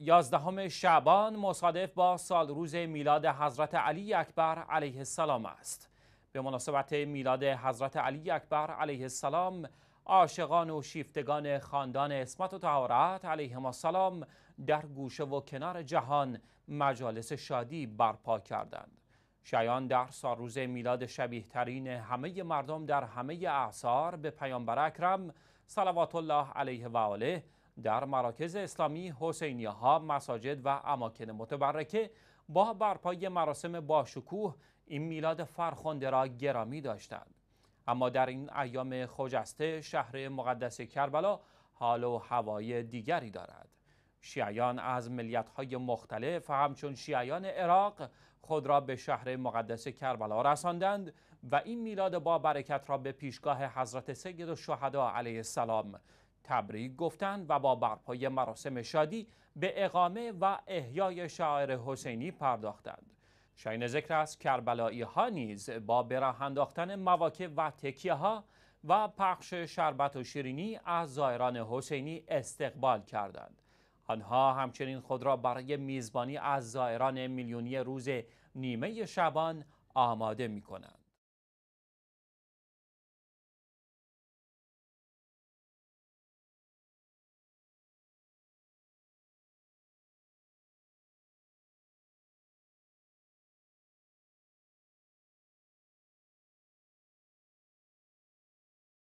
یازدهم شعبان مصادف با سال روز میلاد حضرت علی اکبر علیه السلام است. به مناسبت میلاد حضرت علی اکبر علیه السلام عاشقان و شیفتگان خاندان اسمت و طهارت علیهم السلام در گوشه و کنار جهان مجالس شادی برپا کردند. شیعان در سالروز میلاد شبیه ترین همه مردم در همه اعثار به پیامبر اکرم صلوات الله علیه و آله در مراکز اسلامی حسینیه ها مساجد و اماکن متبرکه با برپای مراسم باشکوه این میلاد فرخنده را گرامی داشتند. اما در این ایام خجسته شهر مقدس کربلا حال و هوای دیگری دارد. شیعیان از ملیت‌های مختلف همچون شیعیان عراق خود را به شهر مقدس کربلا رساندند و این میلاد با برکت را به پیشگاه حضرت سید الشهدا علیه السلام تبریک گفتند و با برپای مراسم شادی به اقامه و احیای شاعر حسینی پرداختند. شاین ذکر است کربلایی ها نیز با براه انداختن مواکب و تکیه ها و پخش شربت و شیرینی از زائران حسینی استقبال کردند. آنها همچنین خود را برای میزبانی از زائران میلیونی روز نیمه شبان آماده می کنند.